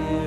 feel